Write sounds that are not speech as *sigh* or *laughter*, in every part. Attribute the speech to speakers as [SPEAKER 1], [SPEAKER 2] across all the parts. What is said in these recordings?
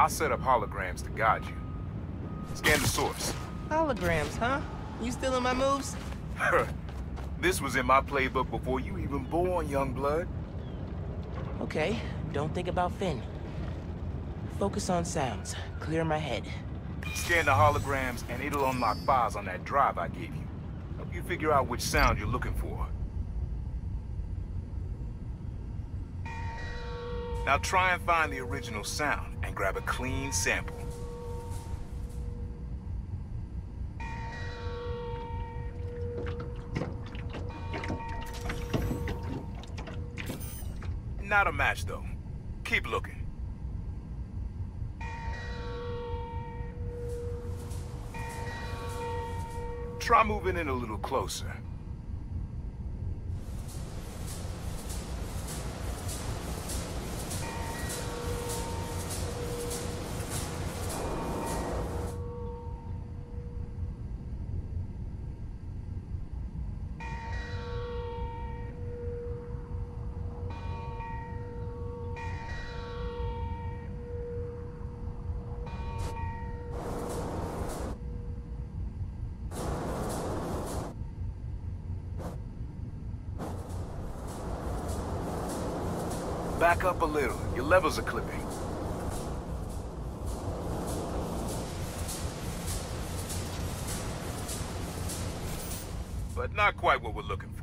[SPEAKER 1] I set up holograms to guide you. Scan the source.
[SPEAKER 2] Holograms, huh? You stealing my moves? *laughs* *laughs*
[SPEAKER 1] this was in my playbook before you even born, young blood.
[SPEAKER 2] Okay, don't think about Phin. Focus on sounds. Clear my head.
[SPEAKER 1] Scan the holograms, and it'll unlock files on that drive I gave you. Help you figure out which sound you're looking for. Now try and find the original sound, and grab a clean sample. Not a match, though. Keep looking. Try moving in a little closer. Back up a little. Your levels are clipping. But not quite what we're looking for.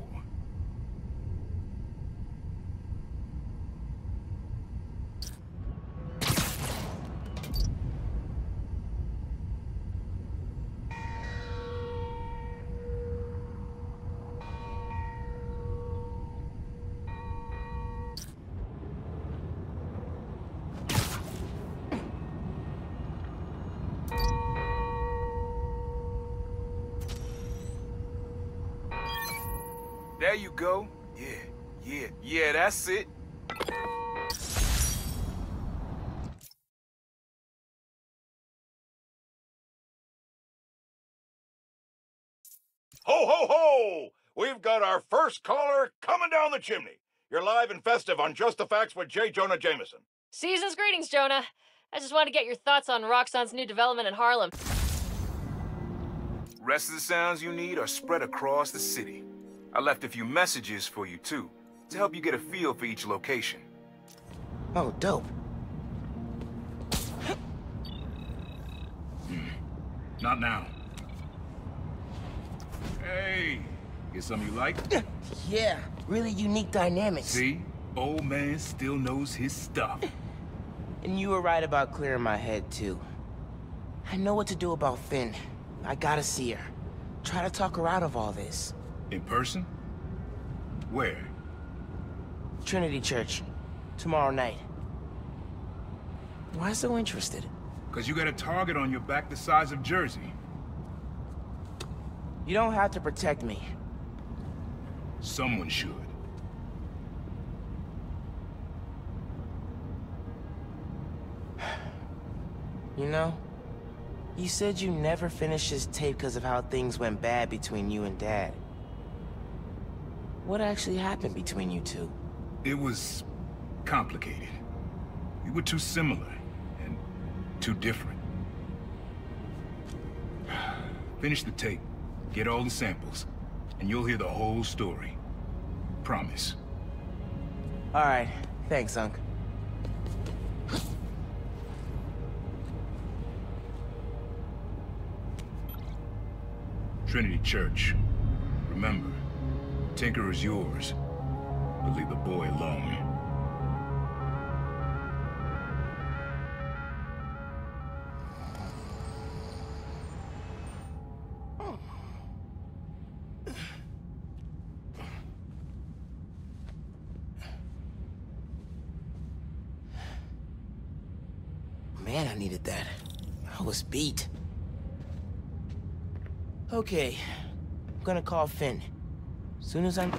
[SPEAKER 3] Ho, ho, ho! We've got our first caller coming down the chimney. You're live and festive on Just the Facts with J. Jonah Jameson.
[SPEAKER 4] Season's greetings, Jonah. I just wanted to get your thoughts on Roxxon's new development in Harlem.
[SPEAKER 1] Rest of the sounds you need are spread across the city. I left a few messages for you, too, to help you get a feel for each location.
[SPEAKER 2] Oh, dope. Hmm.
[SPEAKER 5] Not now. Hey, get something you like? *laughs*
[SPEAKER 2] Yeah, really unique dynamics.
[SPEAKER 5] See? Old man still knows his stuff. *laughs*
[SPEAKER 2] And you were right about clearing my head, too. I know what to do about Phin. I gotta see her. Try to talk her out of all this.
[SPEAKER 5] In person? Where?
[SPEAKER 2] Trinity Church. Tomorrow night. Why so interested?
[SPEAKER 5] Because you got a target on your back the size of Jersey.
[SPEAKER 2] You don't have to protect me.
[SPEAKER 5] Someone should. *sighs*
[SPEAKER 2] You know, you said you never finished this tape because of how things went bad between you and Dad. What actually happened between you two?
[SPEAKER 5] It was complicated. We were too similar and too different. *sighs* Finish the tape, get all the samples, and you'll hear the whole story. Promise.
[SPEAKER 2] All right, thanks, Unc.
[SPEAKER 5] Trinity Church. Remember, Tinker is yours, but leave the boy alone.
[SPEAKER 2] Man, I needed that. I was beat. Okay, I'm gonna call Phin. Soon as I'm...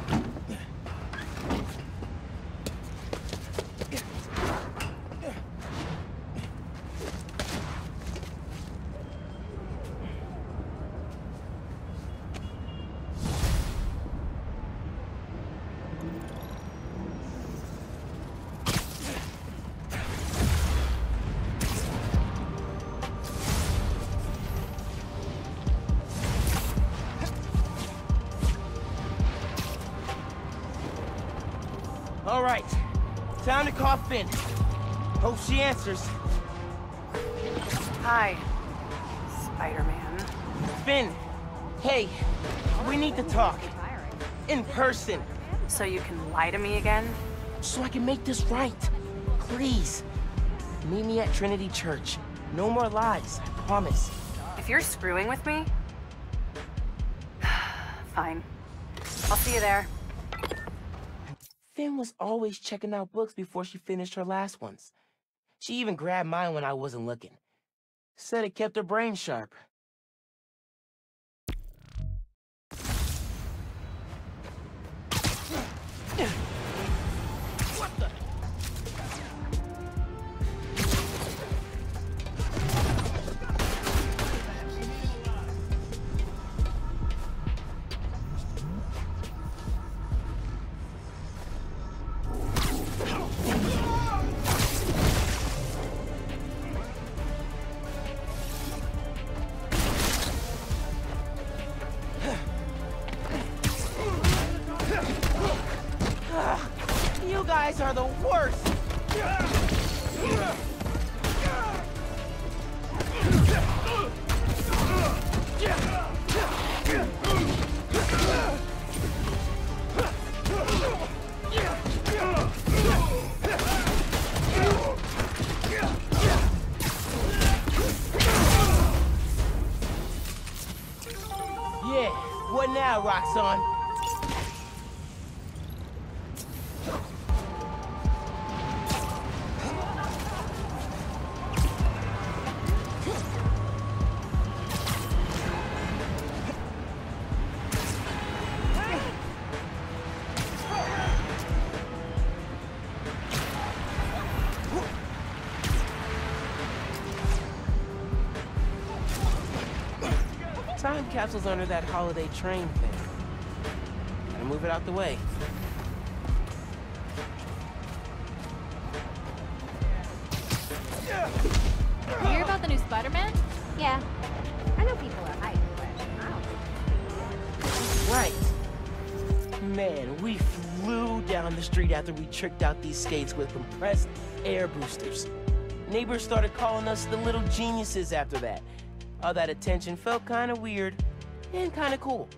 [SPEAKER 2] All right. Time to call Phin. Hope she answers.
[SPEAKER 6] Hi, Spider-Man.
[SPEAKER 2] Phin, hey, we need to talk. In person,
[SPEAKER 6] So you can lie to me again?
[SPEAKER 2] so I can make this right. Please. Meet me at Trinity Church. No more lies, I promise.
[SPEAKER 6] If you're screwing with me... *sighs* Fine. I'll see you there.
[SPEAKER 2] Phin was always checking out books before she finished her last ones. She even grabbed mine when I wasn't looking. Said it kept her brain sharp. Time capsule's under that holiday train thing. Gotta move it out the way.
[SPEAKER 7] You hear about the new Spider-Man?
[SPEAKER 8] Yeah. I know people are hyped, but I don't
[SPEAKER 2] Right. Man, we flew down the street after we tricked out these skates with compressed air boosters. Neighbors started calling us the little geniuses after that. All that attention felt kind of weird and kind of cool.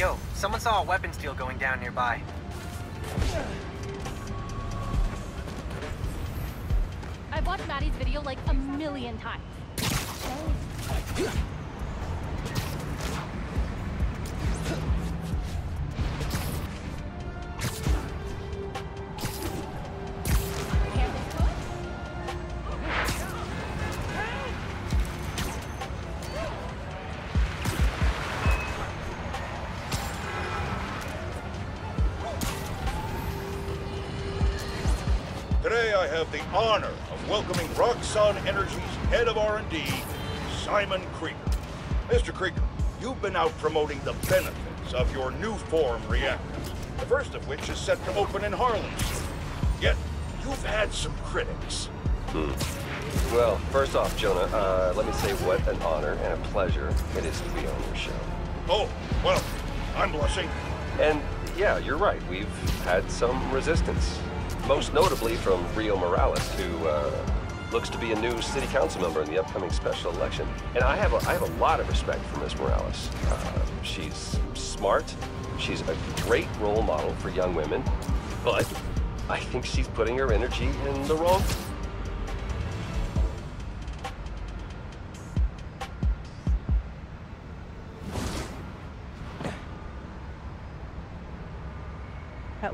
[SPEAKER 9] Yo, someone saw a weapons deal going down nearby.
[SPEAKER 7] I've watched Maddie's video like a million times.
[SPEAKER 3] Have the honor of welcoming Roxxon Energy's head of R&D, Simon Krieger. Mr. Krieger, you've been out promoting the benefits of your Nuform reactor, the first of which is set to open in Harlem. Yet, you've had some critics. Hmm.
[SPEAKER 10] Well, first off, Jonah, uh, let me say what an honor and a pleasure it is to be on your show.
[SPEAKER 3] Oh, well, I'm blushing.
[SPEAKER 10] And yeah, you're right. We've had some resistance, most notably from Rio Morales, who uh, looks to be a new city council member in the upcoming special election. And I have a, I have a lot of respect for Ms. Morales. Uh, she's smart. She's a great role model for young women, but I think she's putting her energy in the wrong.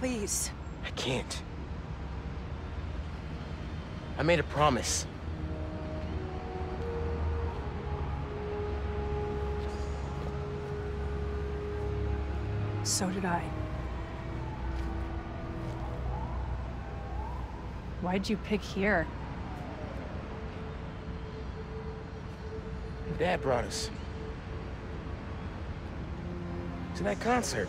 [SPEAKER 11] Please.
[SPEAKER 2] I can't. I made a promise.
[SPEAKER 11] So did I. Why'd you pick here?
[SPEAKER 2] Dad brought us. To that concert.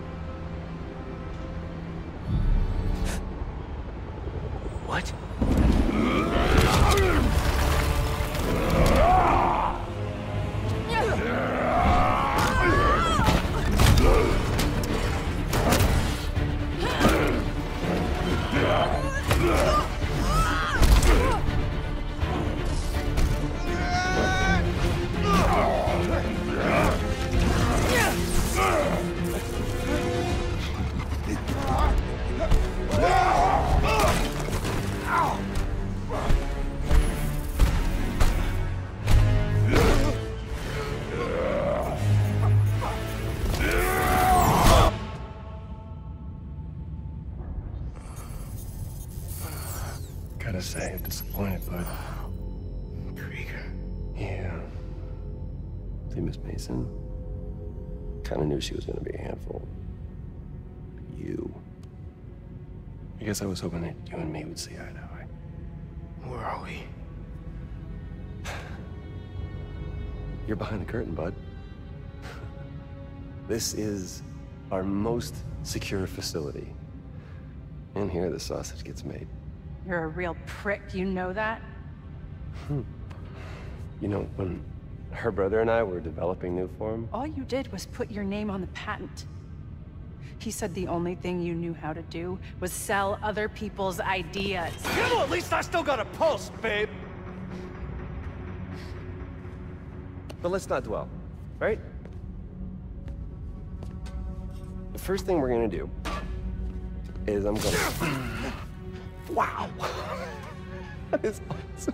[SPEAKER 2] What?
[SPEAKER 10] See, Miss Mason? Kinda knew she was gonna be a handful. You. I guess I was hoping that you and me would see eye to eye.
[SPEAKER 2] Where are we? *sighs*
[SPEAKER 10] You're behind the curtain, bud. *sighs* This is our most secure facility. And here the sausage gets made.
[SPEAKER 11] You're a real prick, you know that? Hmm.
[SPEAKER 10] You know, when her brother and I were developing Nuform,
[SPEAKER 11] All you did was put your name on the patent. He said the only thing you knew how to do was sell other people's ideas.
[SPEAKER 12] Yeah, well, at least I still got a pulse, babe.
[SPEAKER 10] But let's not dwell, right? The first thing we're gonna do is I'm gonna. *clears throat* wow! *laughs* that is awesome.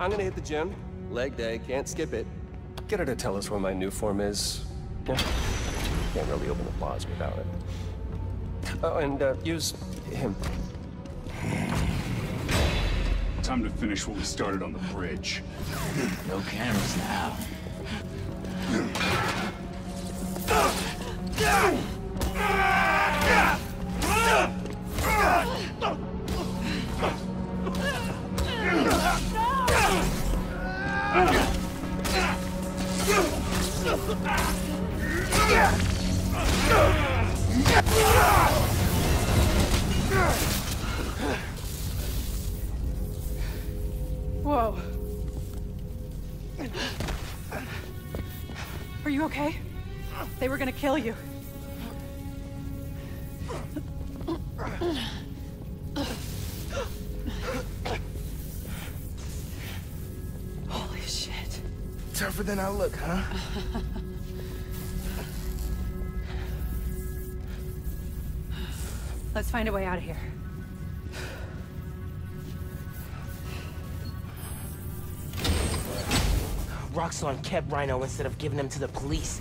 [SPEAKER 10] I'm gonna hit the gym. Leg day, can't skip it. Get her to tell us where my Nuform is. Yeah. Can't really open the plaza without it. Oh, and uh, use him.
[SPEAKER 5] Time to finish what we started on the bridge.
[SPEAKER 13] No cameras now. *clears throat*
[SPEAKER 11] you okay? They were gonna kill you. Holy shit.
[SPEAKER 2] Tougher than I look, huh?
[SPEAKER 11] Let's find a way out of here.
[SPEAKER 2] Roxxon kept Rhino instead of giving him to the police.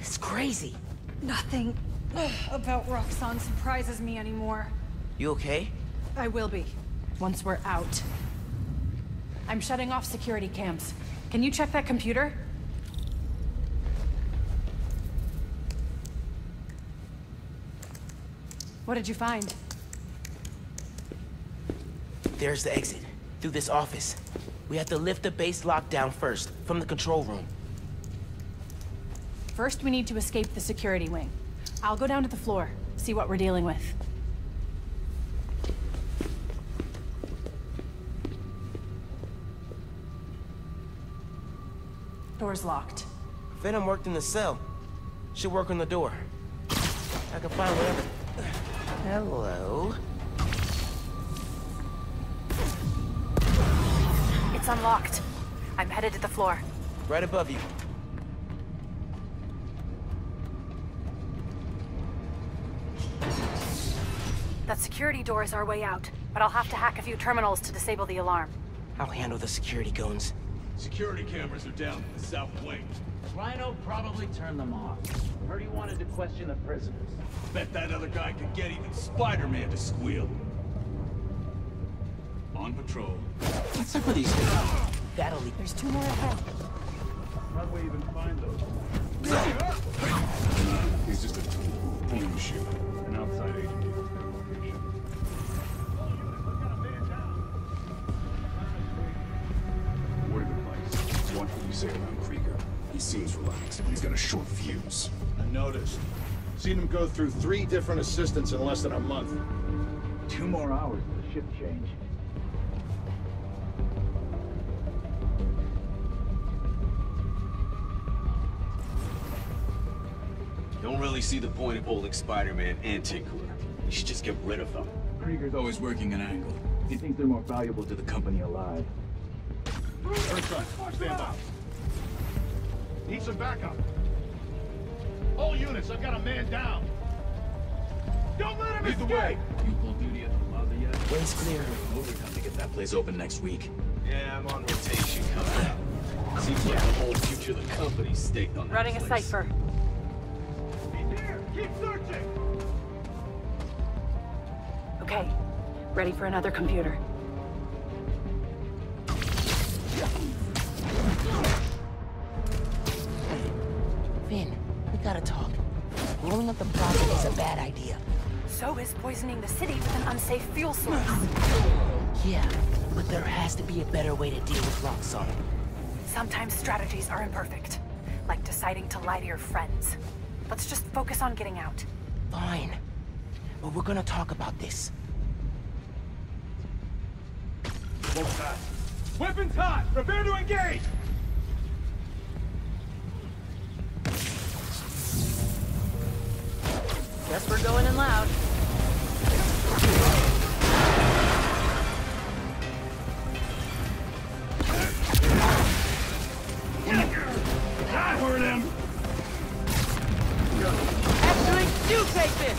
[SPEAKER 2] It's crazy.
[SPEAKER 11] Nothing about Roxxon surprises me anymore.
[SPEAKER 2] You okay?
[SPEAKER 11] I will be, once we're out. I'm shutting off security cams. Can you check that computer? What did you find?
[SPEAKER 2] There's the exit. Through this office. We have to lift the base lockdown first, from the control room.
[SPEAKER 11] First, we need to escape the security wing. I'll go down to the floor, see what we're dealing with. Door's locked.
[SPEAKER 2] Venom worked in the cell. Should work on the door. I can find whatever... Hello?
[SPEAKER 11] Unlocked. I'm headed to the floor.
[SPEAKER 2] Right above you.
[SPEAKER 11] That security door is our way out, but I'll have to hack a few terminals to disable the alarm.
[SPEAKER 2] I'll handle the security goons.
[SPEAKER 14] Security cameras are down in the south wing.
[SPEAKER 13] Rhino probably turned them off. Heard he wanted to question the prisoners.
[SPEAKER 14] Bet that other guy could get even Spider-Man to squeal. On patrol.
[SPEAKER 13] What's up with these guys?
[SPEAKER 2] That'll leave.
[SPEAKER 11] There's two more ahead.
[SPEAKER 14] How do we even find those?
[SPEAKER 5] He's just a tool. Point and shoot. An outside agent gave us their location. Word of advice. Watch what you say around Krieger. He seems relaxed, but he's got a short fuse.
[SPEAKER 6] I noticed. Seen him go through three different assistants in less than a month.
[SPEAKER 13] Two more hours for the shift change.
[SPEAKER 15] Really see the point of holding Spider-Man and Tinkerer. You should just get rid of them.
[SPEAKER 5] Krieger's always working an angle. He thinks they're more valuable to the company alive.
[SPEAKER 6] First time, stand by. Need some backup. All units, I've got a man down. Don't let him
[SPEAKER 5] Lead the
[SPEAKER 6] escape!
[SPEAKER 5] way. You pulled duty at the plaza yet?
[SPEAKER 2] Way's clear.
[SPEAKER 5] Overtime to get that place open next week.
[SPEAKER 15] Yeah, I'm on rotation coming out. Seems like the whole future of the company's staked on that
[SPEAKER 11] Running a cipher.
[SPEAKER 6] He's here! Keep searching!
[SPEAKER 11] Okay. Ready for another computer.
[SPEAKER 2] Phin, we gotta talk. Blowing up the plaza is a bad idea.
[SPEAKER 11] So is poisoning the city with an unsafe fuel source.
[SPEAKER 2] Yeah, but there has to be a better way to deal with Roxxon.
[SPEAKER 11] Sometimes strategies are imperfect. Like deciding to lie to your friends. Let's just focus on getting out.
[SPEAKER 2] Fine. But we're gonna talk about this.
[SPEAKER 6] Weapons hot! Prepare to engage!
[SPEAKER 16] Guess we're going in loud.
[SPEAKER 6] I heard
[SPEAKER 2] you take this!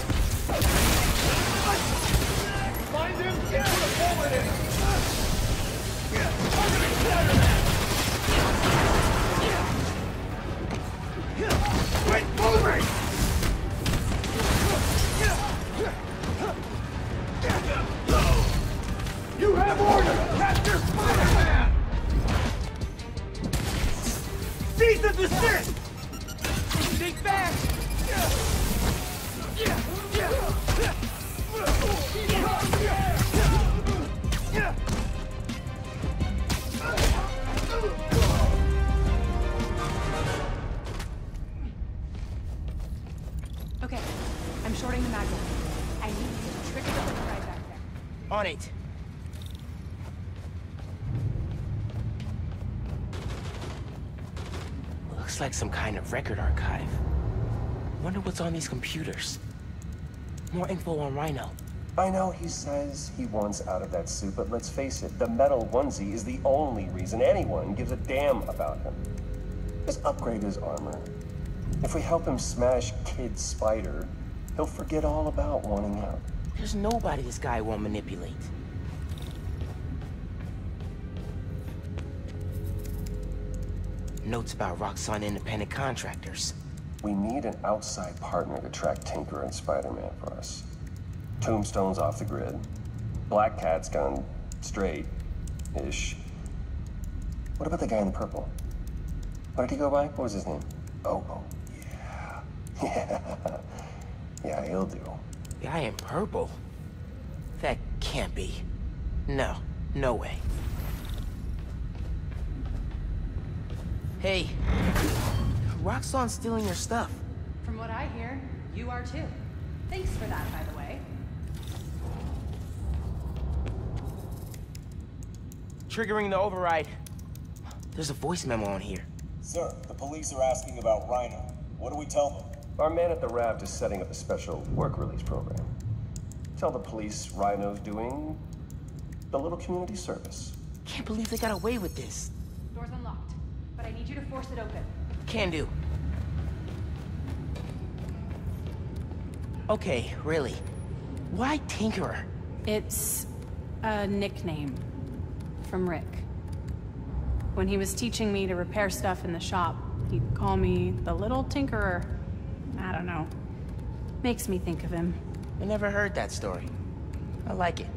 [SPEAKER 6] Find him, get the bullet in! Quit moving!
[SPEAKER 2] Like some kind of record archive. Wonder what's on these computers. More info on Rhino.
[SPEAKER 10] I know he says he wants out of that suit, but let's face it, the metal onesie is the only reason anyone gives a damn about him. Just upgrade his armor. If we help him smash Kid Spider, he'll forget all about wanting out.
[SPEAKER 2] There's nobody this guy won't manipulate. Notes about Roxxon independent contractors.
[SPEAKER 10] We need an outside partner to track Tinker and Spider-Man for us. Tombstone's off the grid. Black Cat's gone straight-ish. What about the guy in the purple? What did he go by? What was his name? Oh, oh, yeah. *laughs* Yeah. Yeah, he'll do.
[SPEAKER 2] Guy in purple? That can't be. No, no way. Hey, Roxxon's stealing your stuff.
[SPEAKER 16] From what I hear, you are too. Thanks for that, by the way.
[SPEAKER 2] Triggering the override. There's a voice memo on here.
[SPEAKER 17] Sir, the police are asking about Rhino. What do we tell them?
[SPEAKER 10] Our man at the raft is setting up a special work release program. Tell the police Rhino's doing a little community service.
[SPEAKER 2] Can't believe they got away with this.
[SPEAKER 6] Door's unlocked, but I need you to force it open.
[SPEAKER 2] Can do. Okay, really. Why Tinkerer?
[SPEAKER 11] It's a nickname from Rick. When he was teaching me to repair stuff in the shop, he'd call me the Little Tinkerer. I don't know. Makes me think of him.
[SPEAKER 2] I never heard that story. I like it.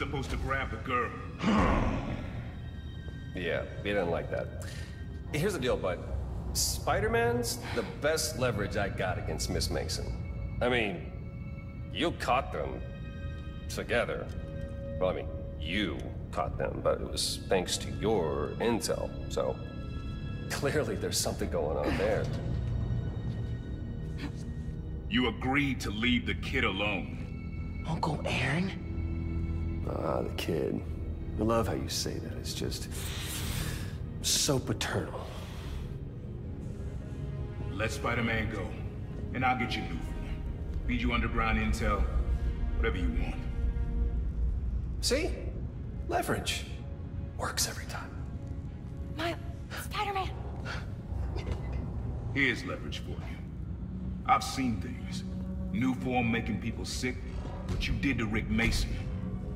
[SPEAKER 5] Supposed to grab the girl. *sighs*
[SPEAKER 10] Yeah, he didn't like that. Here's the deal, bud. Spider-Man's the best leverage I got against Miss Mason. I mean, you caught them together. Well, I mean, you caught them, but it was thanks to your intel, so clearly there's something going on there.
[SPEAKER 5] You agreed to leave the kid alone.
[SPEAKER 2] Uncle Aaron?
[SPEAKER 10] Ah, the kid. I love how you say that. It's just so paternal.
[SPEAKER 5] Let Spider-Man go, and I'll get you Nuform. Feed you underground intel, whatever you want.
[SPEAKER 10] See? Leverage. Works every time.
[SPEAKER 6] Miles, Spider-Man.
[SPEAKER 5] Here's leverage for you. I've seen things. Nuform making people sick, what you did to Rick Mason.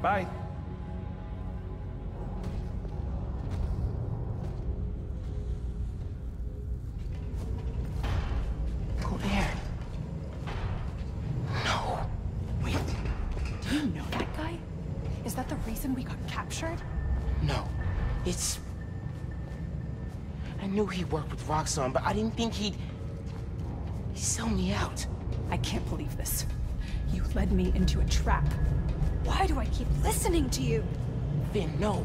[SPEAKER 10] Bye.
[SPEAKER 2] Uncle Aaron. No. Wait.
[SPEAKER 6] Do you know that guy? Is that the reason we got captured?
[SPEAKER 2] No. It's... I knew he worked with Roxxon, but I didn't think he'd... He'd sell me out.
[SPEAKER 6] I can't believe this. You led me into a trap. Why do I keep listening to you?
[SPEAKER 2] Phin, no.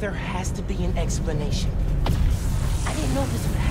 [SPEAKER 2] There has to be an explanation. I didn't know this would happen.